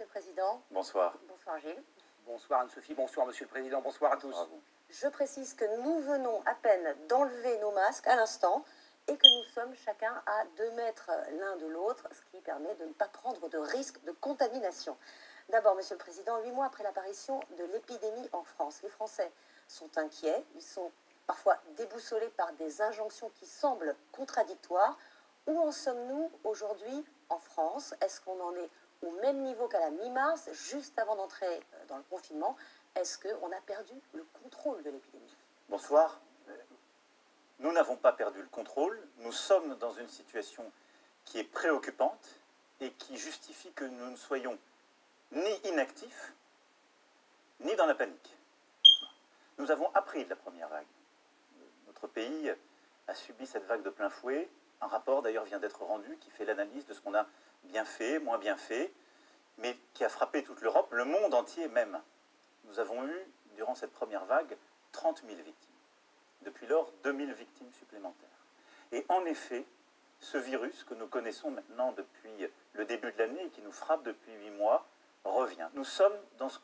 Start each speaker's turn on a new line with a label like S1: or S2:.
S1: Monsieur le Président.
S2: Bonsoir.
S1: Bonsoir Gilles.
S3: Bonsoir Anne-Sophie, bonsoir Monsieur le Président, bonsoir à tous.
S2: Bravo.
S1: Je précise que nous venons à peine d'enlever nos masques à l'instant et que nous sommes chacun à 2 mètres l'un de l'autre, ce qui permet de ne pas prendre de risque de contamination. D'abord, Monsieur le Président, huit mois après l'apparition de l'épidémie en France, les Français sont inquiets, ils sont parfois déboussolés par des injonctions qui semblent contradictoires. Où en sommes-nous aujourd'hui en France? Est-ce qu'on en est au même niveau qu'à la mi-mars, juste avant d'entrer euh, dans le confinement Est-ce qu'on a perdu le contrôle de l'épidémie?
S2: Bonsoir. Nous n'avons pas perdu le contrôle. Nous sommes dans une situation qui est préoccupante et qui justifie que nous ne soyons ni inactifs, ni dans la panique. Nous avons appris de la première vague. Notre pays a subi cette vague de plein fouet. Un rapport d'ailleurs vient d'être rendu qui fait l'analyse de ce qu'on a bien fait, moins bien fait, mais qui a frappé toute l'Europe, le monde entier même. Nous avons eu, durant cette première vague, 30 000 victimes. Depuis lors, 2 000 victimes supplémentaires. Et en effet, ce virus que nous connaissons maintenant depuis le début de l'année et qui nous frappe depuis 8 mois revient. Nous sommes dans ce